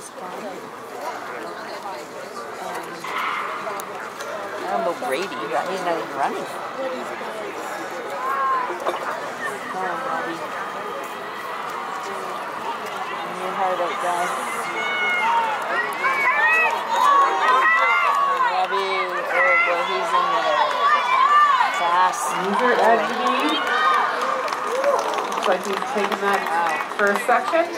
this guy. Um, I don't know Brady. He's not even running. Come on, Robbie. You heard out, guy. Robbie, oh boy, he's in there. Fast. User Looks like he's taking that uh, first section.